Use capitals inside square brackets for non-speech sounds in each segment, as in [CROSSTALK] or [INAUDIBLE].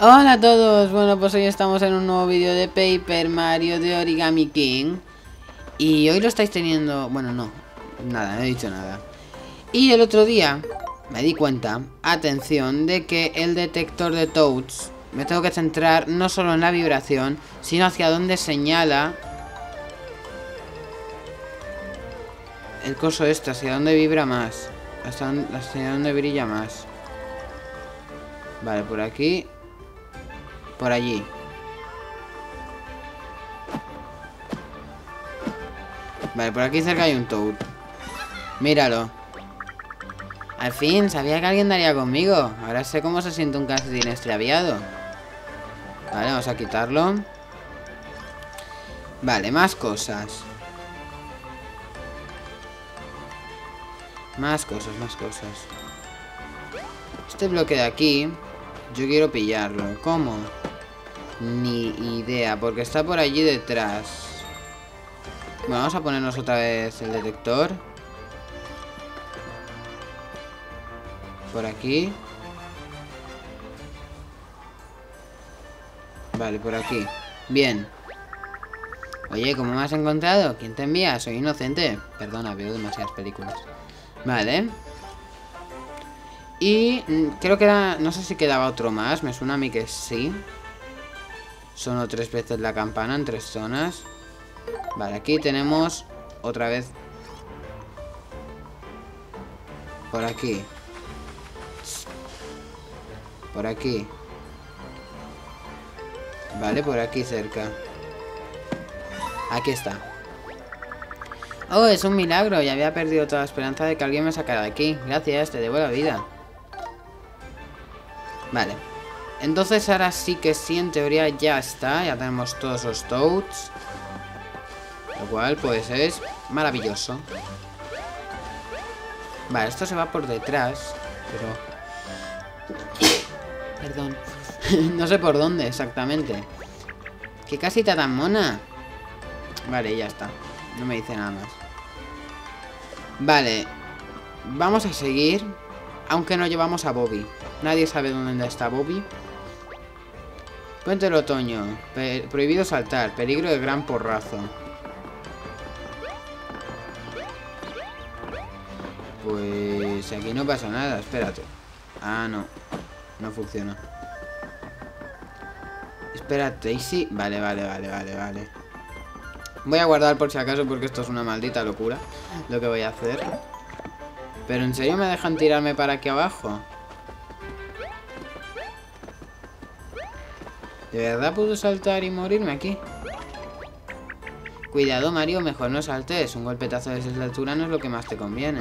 Hola a todos, bueno pues hoy estamos en un nuevo vídeo de Paper Mario de Origami King. Y hoy lo estáis teniendo, bueno no, nada, no he dicho nada. Y el otro día me di cuenta, atención, de que el detector de Toads Me tengo que centrar no solo en la vibración, sino hacia donde señala El coso este, hacia donde vibra más Hacia donde, hacia donde brilla más. Vale, por aquí por allí. Vale, por aquí cerca hay un Toad. Míralo. Al fin, sabía que alguien daría conmigo. Ahora sé cómo se siente un calcetín extraviado. Vale, vamos a quitarlo. Vale, más cosas. Más cosas, más cosas. Este bloque de aquí, yo quiero pillarlo. ¿Cómo? Ni idea, porque está por allí detrás. Bueno, vamos a ponernos otra vez el detector. Por aquí. Vale, por aquí. Bien. Oye, ¿cómo me has encontrado? ¿Quién te envía? Soy inocente. Perdona, veo demasiadas películas. Vale. Y mm, creo que era... No sé si quedaba otro más. Me suena a mí que sí. Sonó tres veces la campana en tres zonas. Vale, aquí tenemos otra vez. Por aquí. Por aquí. Vale, por aquí cerca. Aquí está. Oh, es un milagro. Ya había perdido toda la esperanza de que alguien me sacara de aquí. Gracias, te debo la vida. Vale. Entonces ahora sí que sí, en teoría ya está. Ya tenemos todos los Toads. Lo cual, pues, es maravilloso. Vale, esto se va por detrás. Pero... Perdón. [LAUGHS] no sé por dónde exactamente. ¿Qué casita tan mona? Vale, ya está. No me dice nada más. Vale. Vamos a seguir. Aunque no llevamos a Bobby. Nadie sabe dónde está Bobby. Puente del otoño. prohibido saltar. Peligro de gran porrazo. Pues aquí no pasa nada. Espérate. Ah, no. No funciona. Espérate, ¿y sí? Vale, vale, vale, vale, vale. Voy a guardar por si acaso porque esto es una maldita locura. Lo que voy a hacer. Pero ¿en serio me dejan tirarme para aquí abajo? ¿De verdad puedo saltar y morirme aquí? Cuidado, Mario, mejor no saltes. Un golpetazo de esa altura no es lo que más te conviene.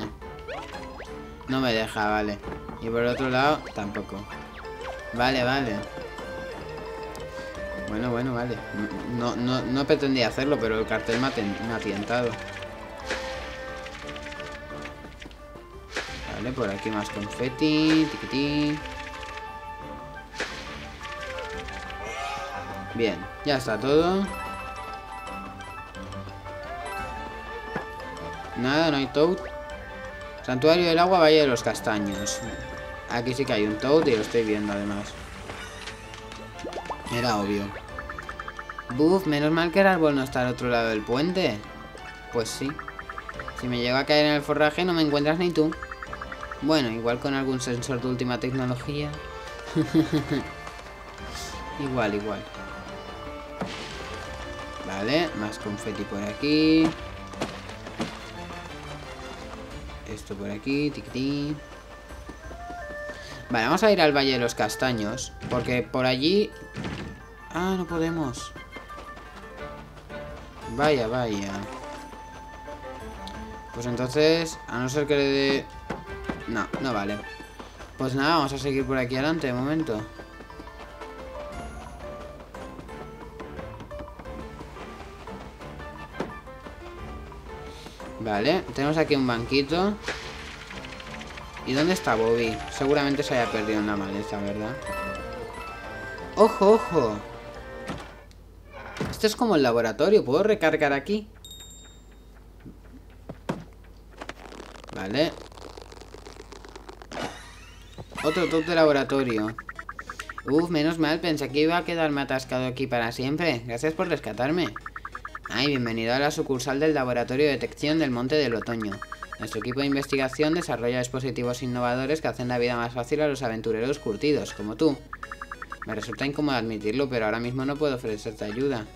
No me deja, vale. Y por el otro lado, tampoco. Vale, vale. Bueno, bueno, vale. No, no, no pretendía hacerlo, pero el cartel me ha, me ha tientado. Vale, por aquí más confeti. Tiquitín. Bien, ya está todo. Nada, no hay Toad. Santuario del agua, Valle de los Castaños. Aquí sí que hay un Toad y lo estoy viendo además. Era obvio. Buf, menos mal que el árbol no está al otro lado del puente. Pues sí. Si me llego a caer en el forraje no me encuentras ni tú. Bueno, igual con algún sensor de última tecnología. [LAUGHS] igual, igual. Vale, más confeti por aquí. Esto por aquí, tic Vale, vamos a ir al Valle de los Castaños. Porque por allí... Ah, no podemos. Vaya, vaya. Pues entonces, a no ser que le dé... No, no vale. Pues nada, vamos a seguir por aquí adelante de momento. Vale, tenemos aquí un banquito. ¿Y dónde está Bobby? Seguramente se haya perdido en la maleza, ¿verdad? ¡Ojo, ojo! Esto es como el laboratorio. ¿Puedo recargar aquí? Vale. Otro top de laboratorio. Uf, menos mal, pensé que iba a quedarme atascado aquí para siempre. Gracias por rescatarme. Ay, bienvenido a la sucursal del Laboratorio de Detección del Monte del Otoño. Nuestro equipo de investigación desarrolla dispositivos innovadores que hacen la vida más fácil a los aventureros curtidos, como tú. Me resulta incómodo admitirlo, pero ahora mismo no puedo ofrecerte ayuda.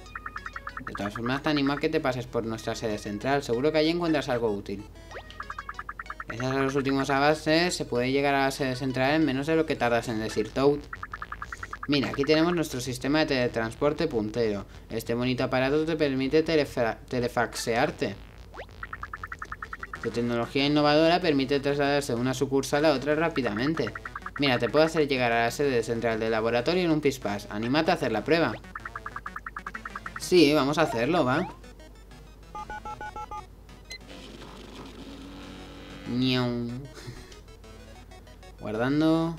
De todas formas, te animo a que te pases por nuestra sede central. Seguro que allí encuentras algo útil. Gracias a los últimos avances, se puede llegar a la sede central en menos de lo que tardas en decir Toad. Mira, aquí tenemos nuestro sistema de teletransporte puntero. Este bonito aparato te permite telefaxearte. Tu tecnología innovadora permite trasladarse de una sucursal a otra rápidamente. Mira, te puedo hacer llegar a la sede central del laboratorio en un pispás. Anímate a hacer la prueba. Sí, vamos a hacerlo, va. [LAUGHS] Guardando.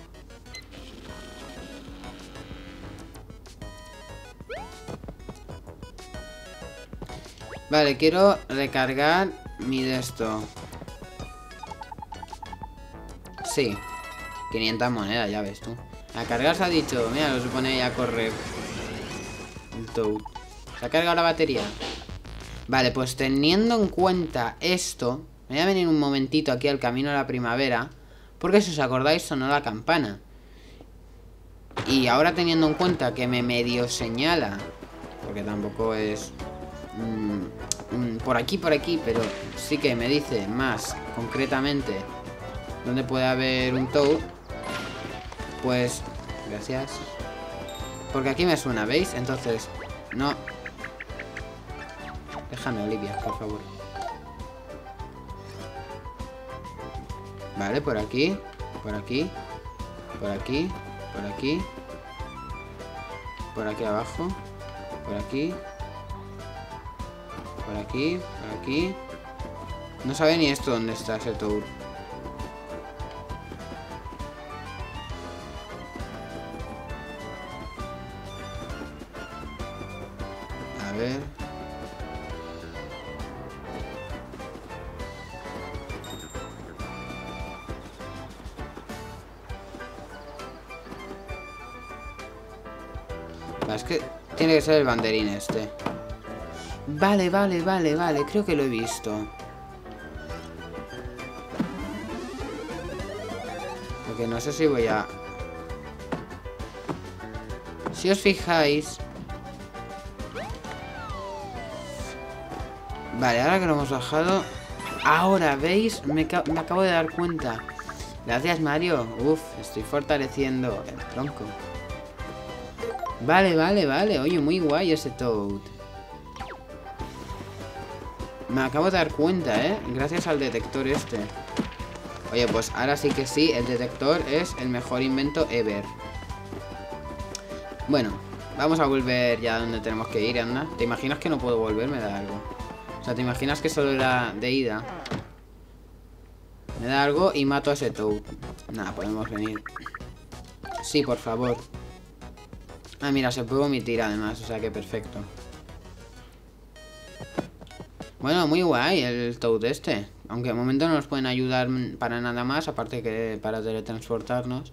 Vale, quiero recargar mi de esto. Sí. 500 monedas, ya ves tú. A cargar se ha dicho. Mira, lo supone ya correr. El. Se ha cargado la batería. Vale, pues teniendo en cuenta esto, me voy a venir un momentito aquí al camino de la primavera. Porque si os acordáis sonó la campana. Y ahora teniendo en cuenta que me medio señala. Porque tampoco es... por aquí, por aquí, pero sí que me dice más concretamente dónde puede haber un Toad. Pues... Gracias. Porque aquí me suena, ¿veis? Entonces, no. Déjame, Olivia, por favor. Vale, por aquí, por aquí, por aquí, por aquí, por aquí abajo, por aquí, por aquí, por aquí. No sabe ni esto dónde está ese tour. A ver... Es que tiene que ser el banderín este. Vale, vale, vale, vale. Creo que lo he visto. Porque no sé si voy a... Si os fijáis... Vale, ahora que lo hemos bajado... Ahora, ¿veis? Me, me acabo de dar cuenta. Gracias, Mario. Uf, estoy fortaleciendo el tronco. Vale, vale, vale. Oye, muy guay ese Toad. Me acabo de dar cuenta, ¿eh? Gracias al detector este. Oye, pues ahora sí que sí, el detector es el mejor invento ever. Bueno, vamos a volver ya donde tenemos que ir, anda. ¿Te imaginas que no puedo volver? Me da algo. O sea, ¿te imaginas que solo era de ida? Me da algo y mato a ese Toad. Nada, podemos venir. Sí, por favor. Ah, mira, se puede omitir además, o sea que perfecto. Bueno, muy guay el Toad este. Aunque de momento no nos pueden ayudar para nada más, aparte que para teletransportarnos.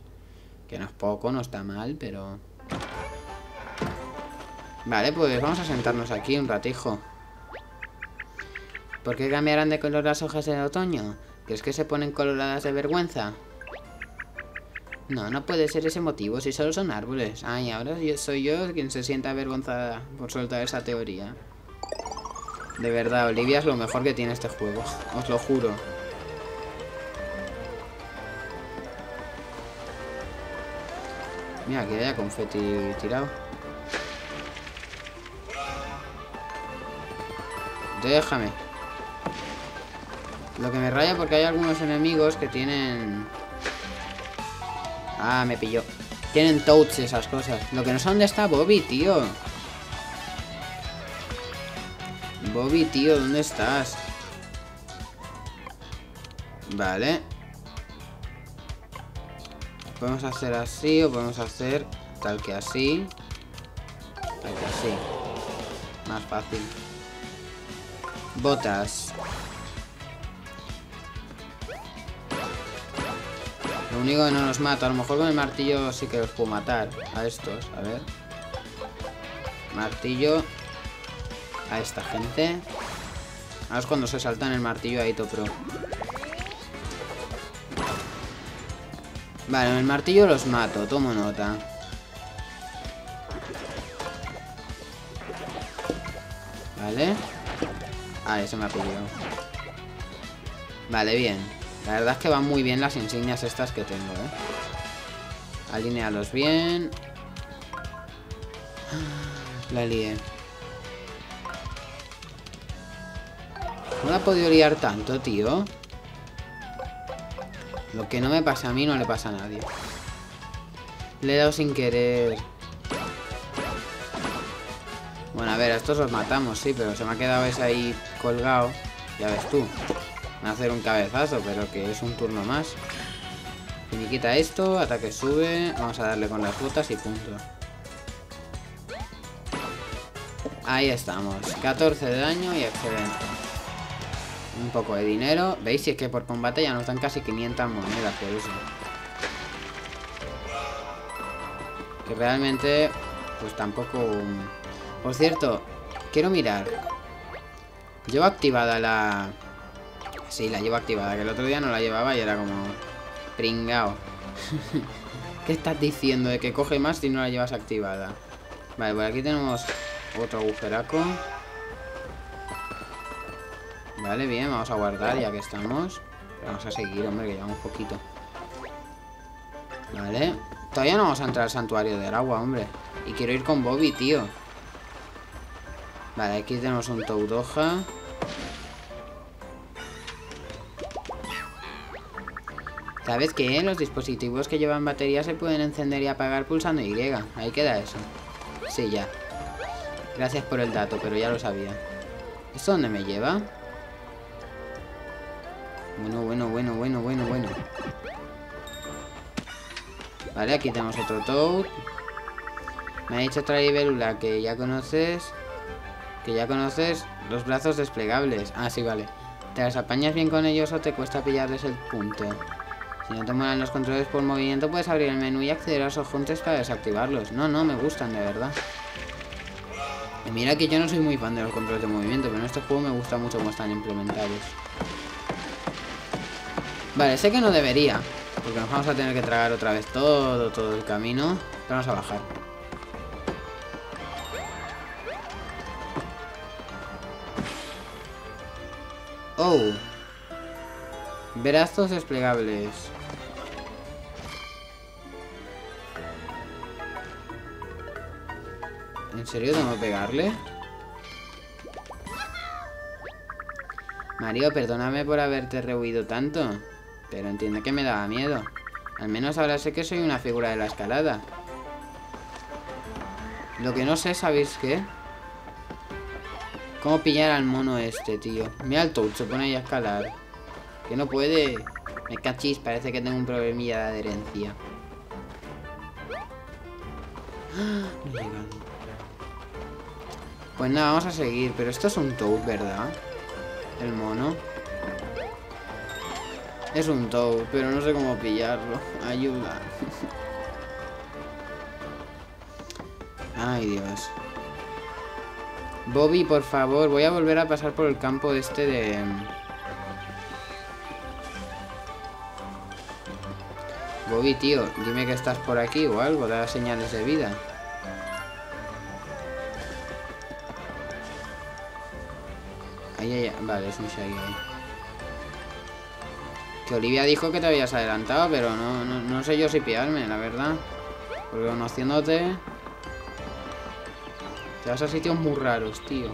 Que no es poco, no está mal, pero... Vale, pues vamos a sentarnos aquí un ratijo. ¿Por qué cambiarán de color las hojas en otoño? ¿Crees que se ponen coloradas de vergüenza? No, no puede ser ese motivo, si solo son árboles. Ay, ahora soy yo quien se sienta avergonzada por soltar esa teoría. De verdad, Olivia es lo mejor que tiene este juego. Os lo juro. Mira, aquí haya confeti tirado. Déjame. Lo que me raya porque hay algunos enemigos que tienen Ah, me pilló. Tienen touch esas cosas. Lo que no sé dónde está Bobby, tío. Bobby, tío, ¿dónde estás? Vale. Podemos hacer así o podemos hacer tal que así. Tal que así. Más fácil. Botas. Lo único que no los mato. A lo mejor con el martillo sí que los puedo matar. A estos, a ver. Martillo. A esta gente. Ahora es cuando se saltan el martillo ahí, Pro. Vale, el martillo los mato, tomo nota. Vale. Ah, ese me ha pillado. Vale, bien. La verdad es que van muy bien las insignias estas que tengo, ¿eh? Alinealos bien. La lié. ¿Cómo la ha podido liar tanto, tío? Lo que no me pasa a mí no le pasa a nadie. Le he dado sin querer. Bueno, a ver, a estos los matamos, sí, pero se me ha quedado ese ahí colgado. Ya ves tú. Me a hacer un cabezazo, pero que es un turno más. quita esto, ataque sube. Vamos a darle con las botas y punto. Ahí estamos. 14 de daño y excelente. Un poco de dinero. ¿Veis? Si es que por combate ya nos dan casi 500 monedas por eso. Que realmente, pues tampoco... Por cierto, quiero mirar. Llevo activada la... Sí, la llevo activada, que el otro día no la llevaba y era como... Pringao. [LAUGHS] ¿Qué estás diciendo? De que coge más si no la llevas activada. Vale, por aquí tenemos otro agujeraco. Vale, bien, vamos a guardar ya que estamos. Vamos a seguir, hombre, que llevamos poquito. Vale. Todavía no vamos a entrar al santuario del agua, hombre. Y quiero ir con Bobby, tío. Vale, aquí tenemos un Toudoja. ¿Sabes qué? Los dispositivos que llevan batería se pueden encender y apagar pulsando Y. Ahí queda eso. Sí, ya. Gracias por el dato, pero ya lo sabía. ¿Esto dónde me lleva? Bueno, bueno, bueno, bueno, bueno, bueno. Vale, aquí tenemos otro Toad. Me ha dicho otra libélula que ya conoces. Que ya conoces los brazos desplegables. Ah, sí, vale. ¿Te las apañas bien con ellos o te cuesta pillarles el punto? Si no te molan los controles por movimiento, puedes abrir el menú y acceder a esos juntos para desactivarlos. No, no, me gustan, de verdad. Mira que yo no soy muy fan de los controles de movimiento, pero en este juego me gusta mucho cómo están implementados. Vale, sé que no debería. Porque nos vamos a tener que tragar otra vez todo, todo el camino. Pero vamos a bajar. Oh. Brazos desplegables. ¿En serio tengo que pegarle? Mario, perdóname por haberte rehuido tanto. Pero entiende que me daba miedo. Al menos ahora sé que soy una figura de la escalada. Lo que no sé, ¿sabéis qué? ¿Cómo pillar al mono este, tío? Mira el Toad, se pone ahí a escalar. Que no puede. Me cachis, parece que tengo un problemilla de adherencia. Pues nada, vamos a seguir. Pero esto es un Toad, ¿verdad? El mono. Es un Toad, pero no sé cómo pillarlo. [LAUGHS] Ayuda. Ay, Dios. Bobby, por favor, voy a volver a pasar por el campo este de... Bobby, tío, dime que estás por aquí o algo, da señales de vida. Ahí, ahí, vale, es un Shaggy ahí. Que Olivia dijo que te habías adelantado, pero no, no, sé yo si pillarme, la verdad. Porque conociéndote... Te vas a sitios muy raros, tío.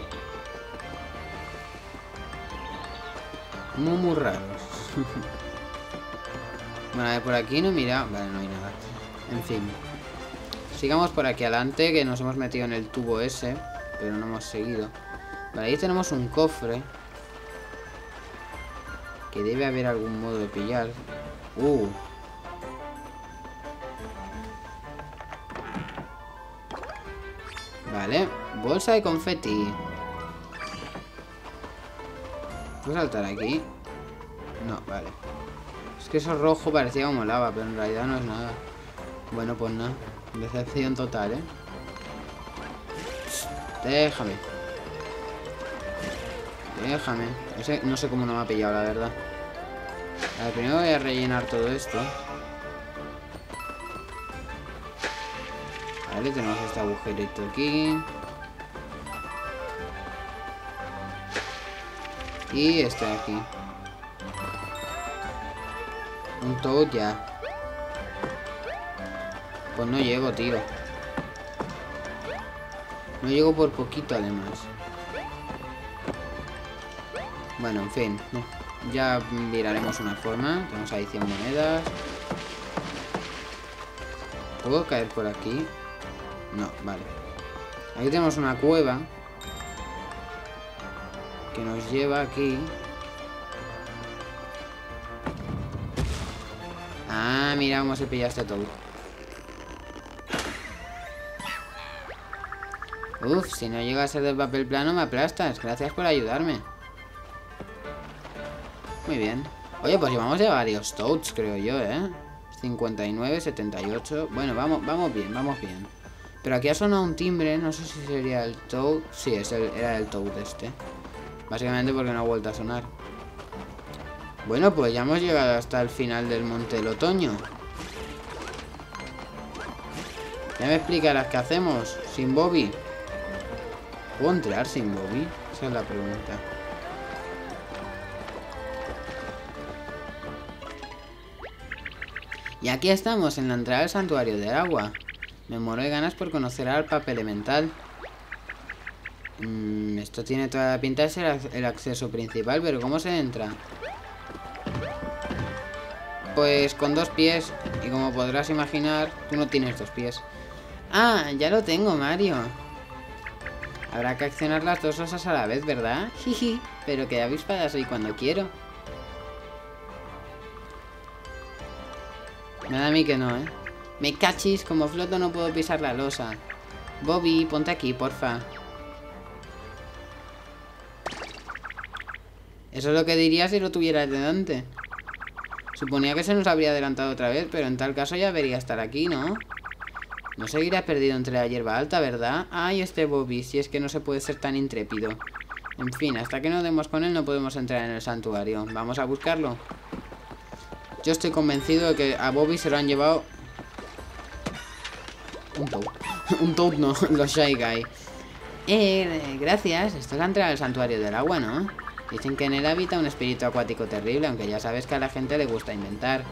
Muy, muy raros. [LAUGHS] bueno, a ver, por aquí no he mirado... Vale, no hay nada. En fin. Sigamos por aquí adelante, que nos hemos metido en el tubo ese. Pero no hemos seguido. Vale, ahí tenemos un cofre. Que debe haber algún modo de pillar. Uh. Vale. Bolsa de confeti. ¿Puedo saltar aquí? No, vale. Es que eso rojo parecía como lava, pero en realidad no es nada. Bueno, pues nada. Decepción total, ¿eh? Déjame. Déjame. no sé cómo no me ha pillado, la verdad. A ver, primero voy a rellenar todo esto. Vale, tenemos este agujerito aquí. Y este aquí. Un Toad ya. Pues no llego, tío. No llego por poquito, además. Bueno, en fin. Ya miraremos una forma. Tenemos ahí 100 monedas. ¿Puedo caer por aquí? No, vale. Aquí tenemos una cueva. Que nos lleva aquí. Ah, mira cómo se pillaste todo. Uf, si no llega a ser del papel plano me aplastas. Gracias por ayudarme. Muy bien. Oye, pues llevamos ya varios toads, creo yo, ¿eh? 59, 78... Bueno, vamos, vamos bien, vamos bien. Pero aquí ha sonado un timbre, no sé si sería el toad... Sí, es era el toad este. Básicamente porque no ha vuelto a sonar. Bueno, pues ya hemos llegado hasta el final del Monte del Otoño. Ya me explicarás qué hacemos sin Bobby. ¿Puedo entrar sin Bobby? Esa es la pregunta. Y aquí estamos, en la entrada del santuario del agua. Me muero de ganas por conocer al Papa Elemental. Mm, esto tiene toda la pinta de ser el acceso principal, pero ¿cómo se entra? Pues con dos pies, y como podrás imaginar, tú no tienes dos pies. Ah, ya lo tengo, Mario. Habrá que accionar las dos cosas a la vez, ¿verdad? [LAUGHS] Jiji, pero que avispadas soy cuando quiero. Me da a mí que no, ¿eh? Me cachis, como floto no puedo pisar la losa. Bobby, ponte aquí, porfa. Eso es lo que diría si lo tuviera delante. Suponía que se nos habría adelantado otra vez, pero en tal caso ya debería estar aquí, ¿no? No seguirá perdido entre la hierba alta, ¿verdad? Ay, este Bobby, si es que no se puede ser tan intrépido. En fin, hasta que no demos con él no podemos entrar en el santuario. ¿Vamos a buscarlo? Yo estoy convencido de que a Bobby se lo han llevado... Un Toad. [LAUGHS] Un Toad no, [LAUGHS] los Shy Guy. Eh, gracias. Esto es la entrada al santuario del agua, ¿no? Dicen que en él habita un espíritu acuático terrible, aunque ya sabes que a la gente le gusta inventar.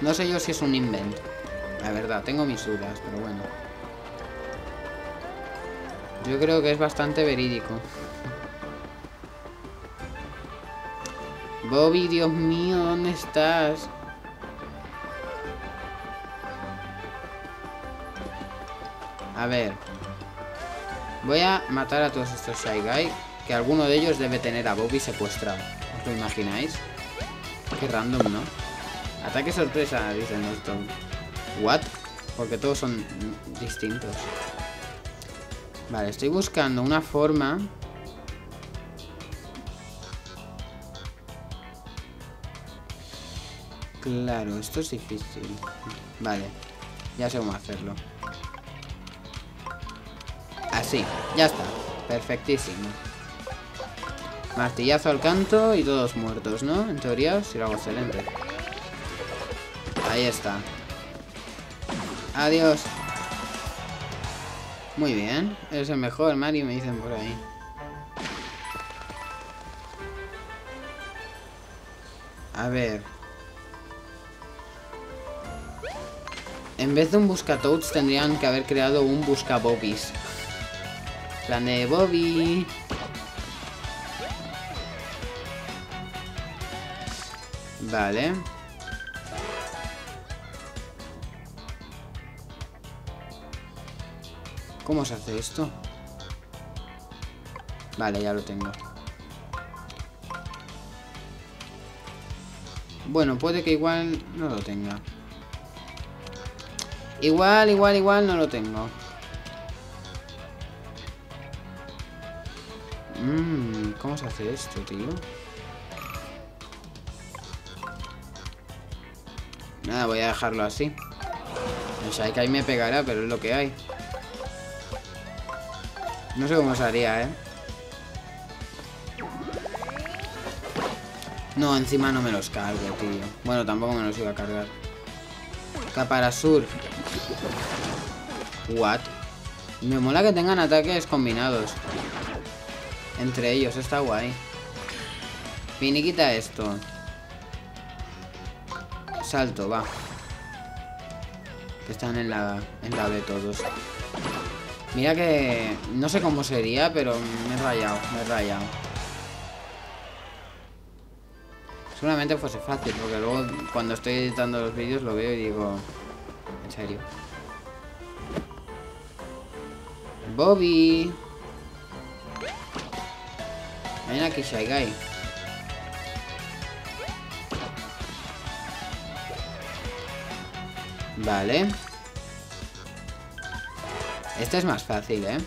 No sé yo si es un invento. La verdad, tengo mis dudas, pero bueno. Yo creo que es bastante verídico. Bobby, Dios mío, ¿dónde estás? A ver. Voy a matar a todos estos Shy Guy. Que alguno de ellos debe tener a Bobby secuestrado. ¿Os lo imagináis? Qué random, ¿no? Ataque sorpresa, dicen esto. ¿What? Porque todos son distintos. Vale, estoy buscando una forma... Claro, esto es difícil. Vale, ya sé cómo hacerlo. Así, ya está. Perfectísimo. Martillazo al canto y todos muertos, ¿no? En teoría, si lo hago excelente. Ahí está. Adiós. Muy bien. Eres el mejor, Mario, me dicen por ahí. A ver. En vez de un buscatoads tendrían que haber creado un buscabobis. Plan de Bobby. Vale. ¿Cómo se hace esto? Vale, ya lo tengo. Bueno, puede que igual no lo tenga. Igual, igual, igual no lo tengo. Mmm, ¿cómo se hace esto, tío? Nada, voy a dejarlo así. El Shaikai me pegará, pero es lo que hay. No sé cómo se haría, ¿eh? No, encima no me los cargo, tío. Bueno, tampoco me los iba a cargar. Caparasur. What? Me mola que tengan ataques combinados. Entre ellos, está guay. Finiquita esto. Salto, va. Que están en la, en la de todos. Mira que... No sé cómo sería, pero me he rayado, me he rayado. Seguramente fuese fácil, porque luego cuando estoy editando los vídeos lo veo y digo... Serio. Bobby. Ven aquí, Shy Guy. Vale. Este es más fácil, ¿eh?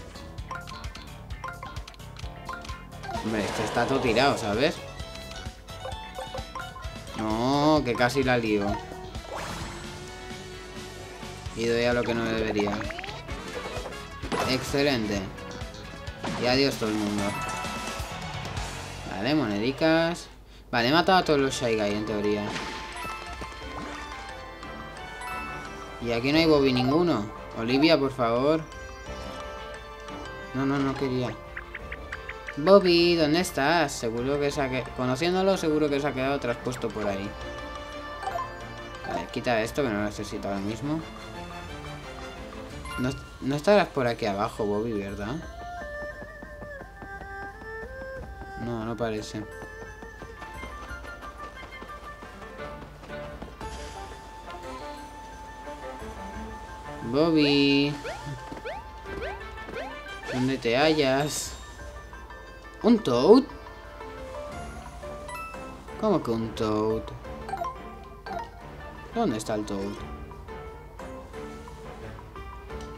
Hombre, este está todo tirado, ¿sabes? No, que casi la lío. Y doy a lo que no debería. Excelente. Y adiós todo el mundo. Vale, monedicas. Vale, he matado a todos los Shy Guy en teoría. Y aquí no hay Bobby ninguno. Olivia, por favor. No, no, no quería. Bobby, ¿dónde estás? Seguro que se ha quedado... Conociéndolo, seguro que se ha quedado traspuesto por ahí. Vale, quita esto que no lo necesito ahora mismo. No, no estarás por aquí abajo, Bobby, ¿verdad? No, no parece. Bobby. ¿Dónde te hallas? ¿Un Toad? ¿Cómo que un Toad? ¿Dónde está el Toad?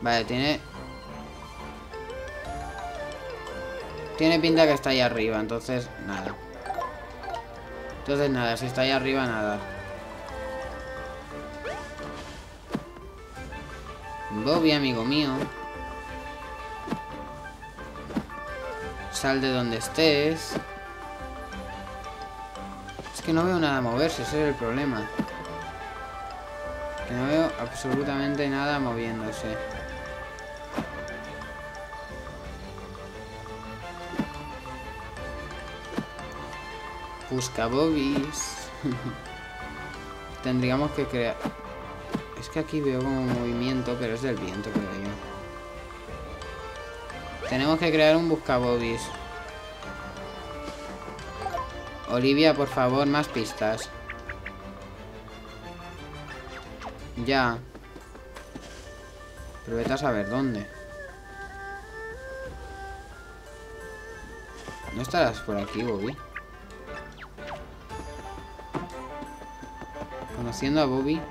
Vale, tiene... Tiene pinta que está ahí arriba, entonces nada. Entonces nada, si está ahí arriba, nada. Bobby, amigo mío. Sal de donde estés. Es que no veo nada moverse, ese es el problema. Que no veo absolutamente nada moviéndose. Busca bobbies. Tendríamos que crear... Es que aquí veo como movimiento, pero es del viento, creo yo. Tenemos que crear un buscabobis. Olivia, por favor, más pistas. Ya. Pero a saber dónde. ¿No estarás por aquí, Bobby? Conociendo a Bobby.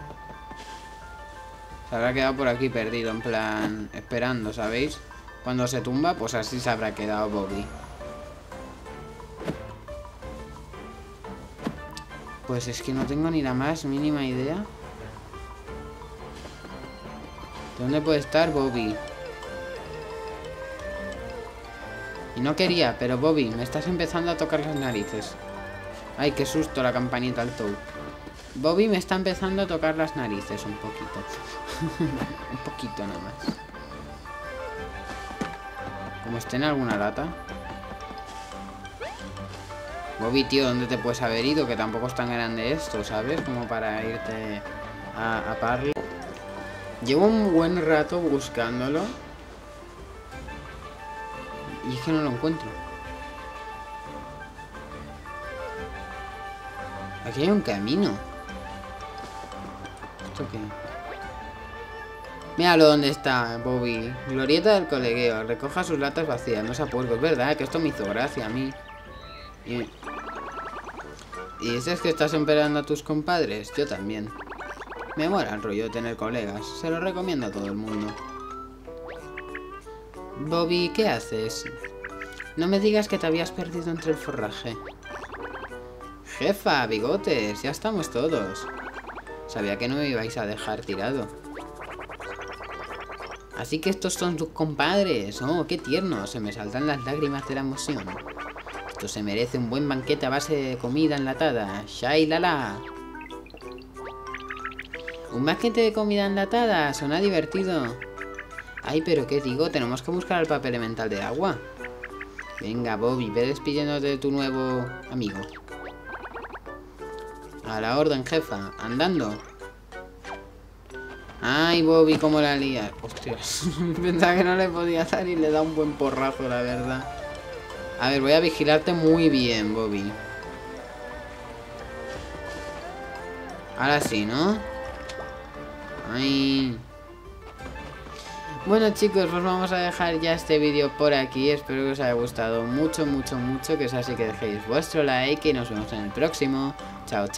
Se habrá quedado por aquí perdido, en plan... Esperando, ¿sabéis? Cuando se tumba, pues así se habrá quedado Bobby. Pues es que no tengo ni la más mínima idea. ¿Dónde puede estar Bobby? Y no quería, pero Bobby, me estás empezando a tocar las narices. Ay, qué susto la campanita al Toad. Bobby me está empezando a tocar las narices un poquito. [LAUGHS] un poquito nada más. Como esté en alguna lata. Bobby, tío, ¿dónde te puedes haber ido? Que tampoco es tan grande esto, ¿sabes? Como para irte a, a. Llevo un buen rato buscándolo. Y es que no lo encuentro. Aquí hay un camino. ¿Esto? Míralo dónde está, Bobby. Glorieta del colegueo. Recoja sus latas vacías. No se apurre. Es verdad que esto me hizo gracia a mí. Y... ¿Y que estás esperando a tus compadres? Yo también. Me mola el rollo de tener colegas. Se lo recomiendo a todo el mundo. Bobby, ¿qué haces? No me digas que te habías perdido entre el forraje. Jefa, bigotes, ya estamos todos. Sabía que no me ibais a dejar tirado. Así que estos son tus compadres. Oh, qué tierno. Se me saltan las lágrimas de la emoción. Esto se merece un buen banquete a base de comida enlatada. Shai la Un banquete de comida enlatada. Suena divertido. Ay, pero qué digo, tenemos que buscar el papel elemental de agua. Venga, Bobby, ve despidiéndote de tu nuevo amigo. A la orden, jefa. Andando. Ay, Bobby, cómo la lía. Hostias. [LAUGHS] Pensaba que no le podía dar y le da un buen porrazo, la verdad. A ver, voy a vigilarte muy bien, Bobby. Ahora sí, ¿no? Ay... Bueno chicos, pues vamos a dejar ya este vídeo por aquí. Espero que os haya gustado mucho, mucho, mucho. Que es así que dejéis vuestro like y nos vemos en el próximo. Chao, chao.